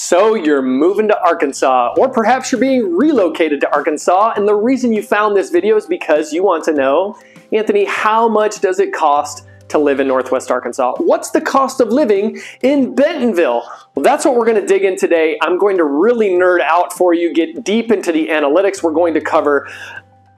So you're moving to Arkansas, or perhaps you're being relocated to Arkansas, and the reason you found this video is because you want to know, Anthony, how much does it cost to live in Northwest Arkansas? What's the cost of living in Bentonville? Well, that's what we're going to dig in today. I'm going to really nerd out for you, get deep into the analytics. We're going to cover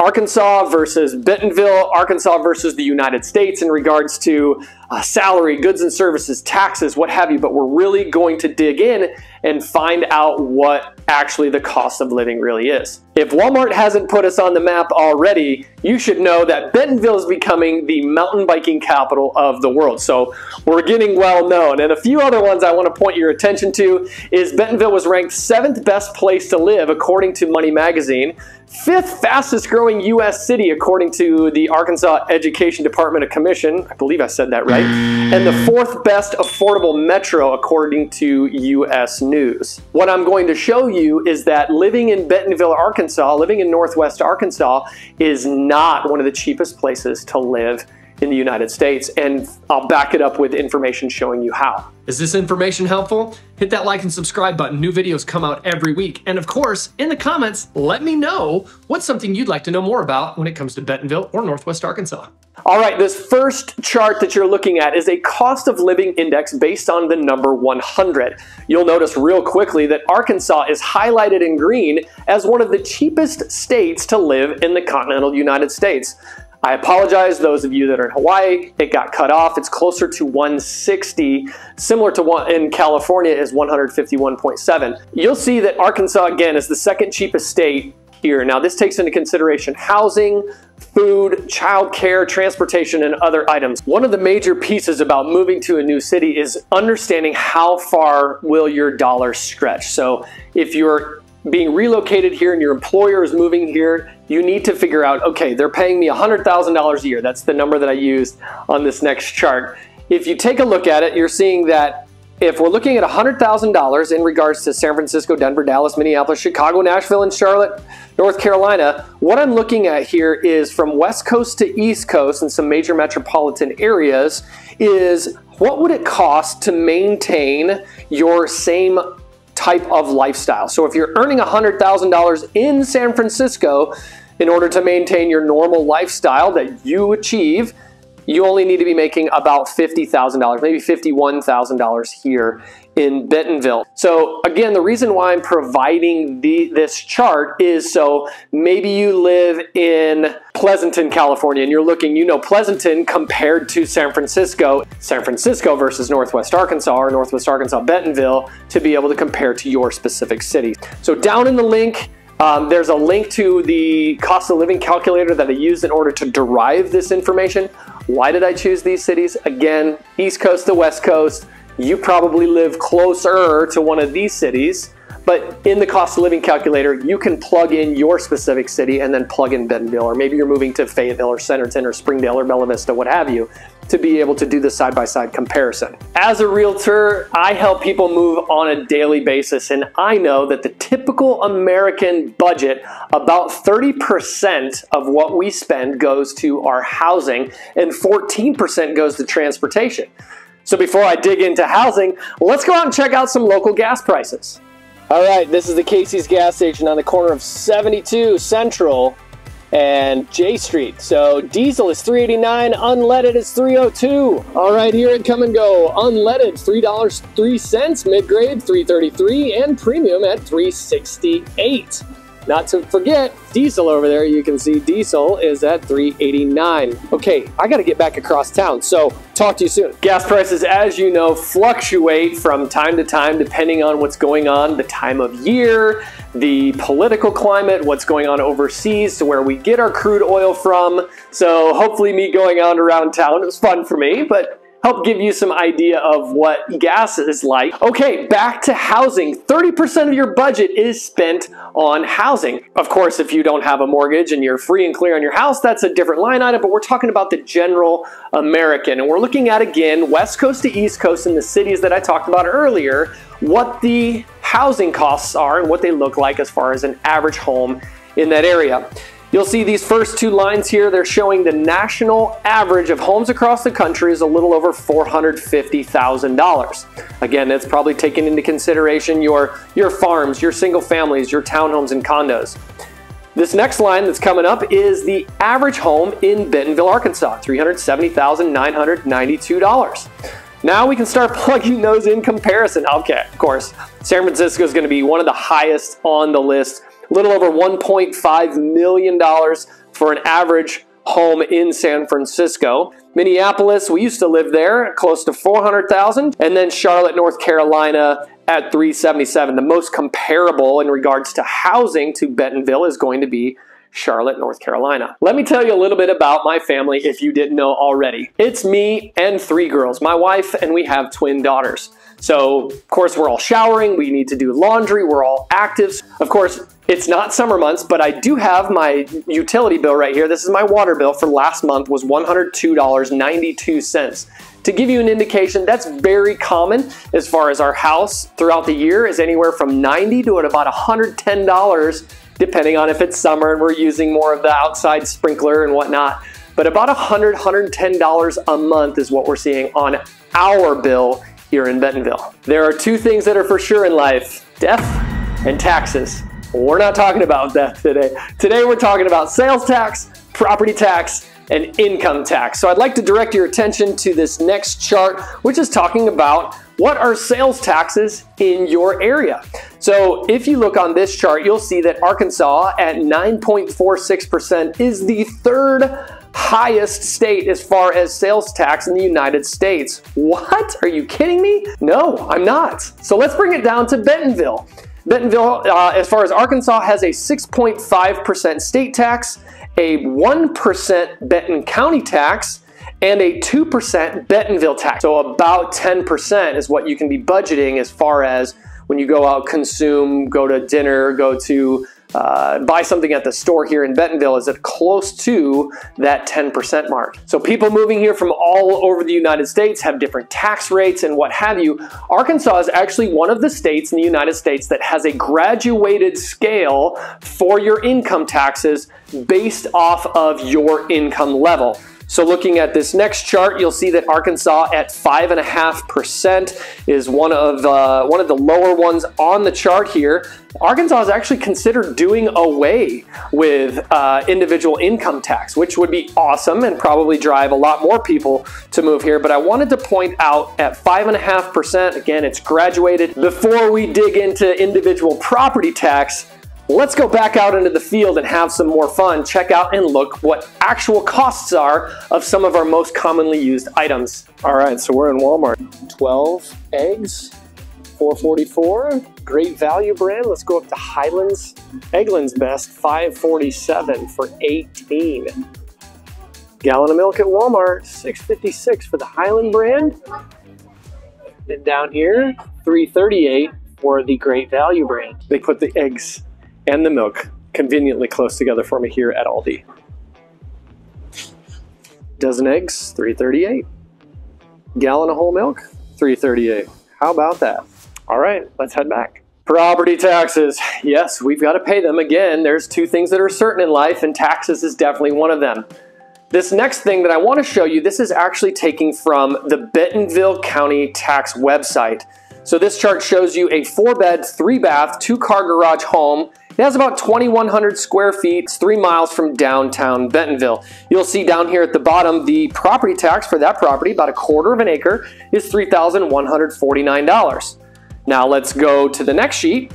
Arkansas versus Bentonville, Arkansas versus the United States in regards to uh, salary, goods and services, taxes, what have you. But we're really going to dig in and find out what actually the cost of living really is. If Walmart hasn't put us on the map already, you should know that Bentonville is becoming the mountain biking capital of the world. So we're getting well known. And a few other ones I want to point your attention to is Bentonville was ranked seventh best place to live according to Money Magazine fifth fastest growing U.S. city according to the Arkansas Education Department of Commission. I believe I said that right. And the fourth best affordable metro according to U.S. News. What I'm going to show you is that living in Bentonville, Arkansas, living in Northwest Arkansas is not one of the cheapest places to live in the United States, and I'll back it up with information showing you how. Is this information helpful? Hit that like and subscribe button. New videos come out every week. And of course, in the comments, let me know what's something you'd like to know more about when it comes to Bentonville or Northwest Arkansas. All right, this first chart that you're looking at is a cost of living index based on the number 100. You'll notice real quickly that Arkansas is highlighted in green as one of the cheapest states to live in the continental United States. I apologize, those of you that are in Hawaii, it got cut off. It's closer to 160, similar to one in California is 151.7. You'll see that Arkansas, again, is the second cheapest state here. Now, this takes into consideration housing, food, childcare, transportation, and other items. One of the major pieces about moving to a new city is understanding how far will your dollar stretch. So if you're being relocated here and your employer is moving here, you need to figure out, okay, they're paying me $100,000 a year. That's the number that I used on this next chart. If you take a look at it, you're seeing that if we're looking at $100,000 in regards to San Francisco, Denver, Dallas, Minneapolis, Chicago, Nashville, and Charlotte, North Carolina, what I'm looking at here is from West Coast to East Coast and some major metropolitan areas is what would it cost to maintain your same type of lifestyle. So if you're earning $100,000 in San Francisco, in order to maintain your normal lifestyle that you achieve, you only need to be making about $50,000, maybe $51,000 here in Bentonville. So again, the reason why I'm providing the, this chart is so maybe you live in Pleasanton, California, and you're looking, you know, Pleasanton compared to San Francisco, San Francisco versus Northwest Arkansas or Northwest Arkansas, Bentonville, to be able to compare to your specific city. So down in the link, um, there's a link to the cost of living calculator that I used in order to derive this information. Why did I choose these cities? Again, East Coast to West Coast. You probably live closer to one of these cities, but in the cost of living calculator, you can plug in your specific city and then plug in Bentonville, or maybe you're moving to Fayetteville or Centerton or Springdale or Bella Vista, what have you to be able to do the side-by-side -side comparison. As a realtor, I help people move on a daily basis, and I know that the typical American budget, about 30% of what we spend goes to our housing, and 14% goes to transportation. So before I dig into housing, let's go out and check out some local gas prices. All right, this is the Casey's gas station on the corner of 72 Central and J Street. So diesel is 389, unleaded is 302. All right, here at Kum & Go, unleaded $3.03, mid-grade 333, and premium at 368. Not to forget, diesel over there, you can see diesel is at 389. Okay, I gotta get back across town, so talk to you soon. Gas prices, as you know, fluctuate from time to time depending on what's going on, the time of year, the political climate, what's going on overseas, to where we get our crude oil from. So hopefully me going on around town was fun for me, but help give you some idea of what gas is like. Okay, back to housing. 30% of your budget is spent on housing. Of course, if you don't have a mortgage and you're free and clear on your house, that's a different line item, but we're talking about the general American. And we're looking at, again, West Coast to East Coast in the cities that I talked about earlier, what the housing costs are and what they look like as far as an average home in that area. You'll see these first two lines here, they're showing the national average of homes across the country is a little over $450,000. Again, that's probably taking into consideration your, your farms, your single families, your townhomes and condos. This next line that's coming up is the average home in Bentonville, Arkansas, $370,992. Now we can start plugging those in comparison. Okay, of course, San Francisco is going to be one of the highest on the list little over $1.5 million for an average home in San Francisco. Minneapolis, we used to live there, close to 400,000, and then Charlotte, North Carolina at 377. The most comparable in regards to housing to Bentonville is going to be Charlotte, North Carolina. Let me tell you a little bit about my family if you didn't know already. It's me and three girls, my wife, and we have twin daughters. So, of course, we're all showering, we need to do laundry, we're all active. Of course, it's not summer months, but I do have my utility bill right here. This is my water bill for last month was $102.92. To give you an indication, that's very common as far as our house throughout the year is anywhere from 90 to about $110 depending on if it's summer and we're using more of the outside sprinkler and whatnot. But about $100, $110 a month is what we're seeing on our bill here in Bentonville. There are two things that are for sure in life, death and taxes. We're not talking about death today. Today we're talking about sales tax, property tax, and income tax. So I'd like to direct your attention to this next chart, which is talking about what are sales taxes in your area. So if you look on this chart, you'll see that Arkansas at 9.46% is the third highest state as far as sales tax in the United States. What? Are you kidding me? No, I'm not. So let's bring it down to Bentonville. Bentonville, uh, as far as Arkansas, has a 6.5% state tax, a 1% Benton County tax, and a 2% Bentonville tax. So about 10% is what you can be budgeting as far as when you go out, consume, go to dinner, go to uh, buy something at the store here in Bentonville is it close to that 10% mark. So people moving here from all over the United States have different tax rates and what have you. Arkansas is actually one of the states in the United States that has a graduated scale for your income taxes based off of your income level. So looking at this next chart, you'll see that Arkansas at 5.5% is one of, uh, one of the lower ones on the chart here. Arkansas has actually considered doing away with uh, individual income tax, which would be awesome and probably drive a lot more people to move here. But I wanted to point out at 5.5%, again, it's graduated. Before we dig into individual property tax, Let's go back out into the field and have some more fun. Check out and look what actual costs are of some of our most commonly used items. All right, so we're in Walmart. 12 eggs, 444. Great value brand. Let's go up to Highlands. Eggland's Best, 547 for 18. Gallon of milk at Walmart, 656 for the Hiland brand. And down here, 338 for the Great Value brand. They put the eggs and the milk conveniently close together for me here at Aldi. Dozen eggs, 338. Gallon of whole milk, 338. How about that? All right, let's head back. Property taxes. Yes, we've got to pay them. Again, there's two things that are certain in life, and taxes is definitely one of them. This next thing that I want to show you, this is actually taking from the Bentonville County Tax website. So this chart shows you a four bed, three bath, two car garage home it has about 2,100 square feet. It's three miles from downtown Bentonville. You'll see down here at the bottom, the property tax for that property, about a quarter of an acre, is $3,149. Now let's go to the next sheet,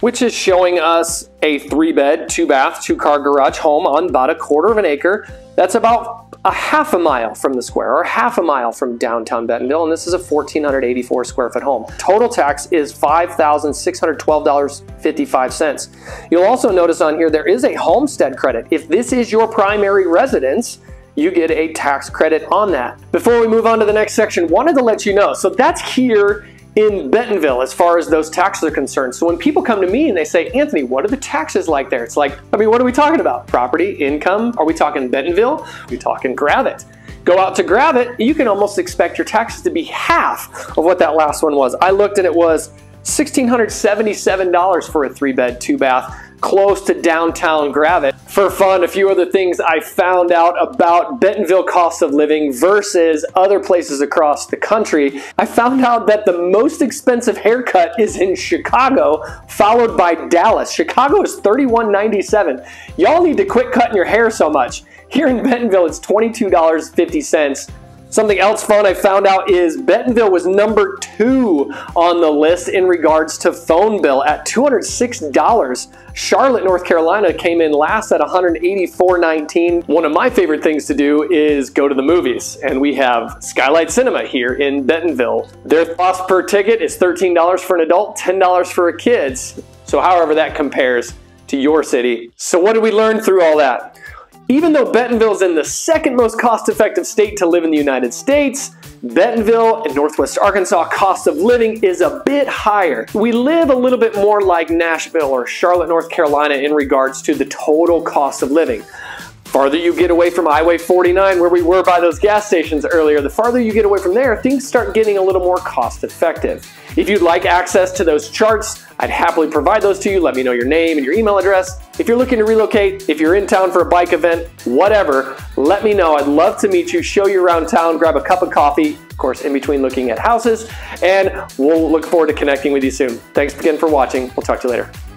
which is showing us a three bed, two bath, two car garage home on about a quarter of an acre. That's about a half a mile from the square or half a mile from downtown Bentonville, and this is a 1,484 square foot home. Total tax is $5,612.55. You'll also notice on here there is a homestead credit. If this is your primary residence, you get a tax credit on that. Before we move on to the next section, wanted to let you know, so that's here in Bentonville as far as those taxes are concerned. So when people come to me and they say, Anthony, what are the taxes like there? It's like, I mean, what are we talking about? Property, income? Are we talking Bentonville? Are we talking Gravette? Go out to Gravette, you can almost expect your taxes to be half of what that last one was. I looked and it was $1,677 for a three bed, two bath close to downtown Gravette. For fun, a few other things I found out about Bentonville cost of living versus other places across the country. I found out that the most expensive haircut is in Chicago, followed by Dallas. Chicago is $31.97. Y'all need to quit cutting your hair so much. Here in Bentonville, it's $22.50. Something else fun I found out is Bentonville was number two on the list in regards to phone bill at $206. Charlotte, North Carolina came in last at $184.19. One of my favorite things to do is go to the movies, and we have Skylight Cinema here in Bentonville. Their cost per ticket is $13 for an adult, $10 for a kid. So however that compares to your city. So what did we learn through all that? Even though Bentonville is in the second most cost-effective state to live in the United States, Bentonville and Northwest Arkansas cost of living is a bit higher. We live a little bit more like Nashville or Charlotte, North Carolina in regards to the total cost of living. Farther you get away from Highway 49 where we were by those gas stations earlier, the farther you get away from there, things start getting a little more cost effective. If you'd like access to those charts, I'd happily provide those to you. Let me know your name and your email address. If you're looking to relocate, if you're in town for a bike event, whatever, let me know. I'd love to meet you, show you around town, grab a cup of coffee, of course, in between looking at houses, and we'll look forward to connecting with you soon. Thanks again for watching. We'll talk to you later.